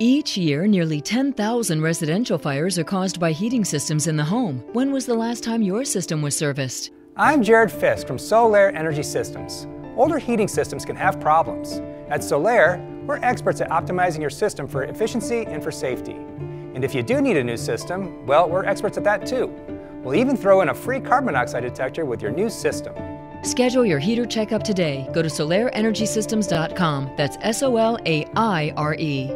Each year, nearly 10,000 residential fires are caused by heating systems in the home. When was the last time your system was serviced? I'm Jared Fisk from Solaire Energy Systems. Older heating systems can have problems. At Solaire, we're experts at optimizing your system for efficiency and for safety. And if you do need a new system, well, we're experts at that too. We'll even throw in a free carbon monoxide detector with your new system. Schedule your heater checkup today. Go to SolaireEnergySystems.com. That's S O L A I R E.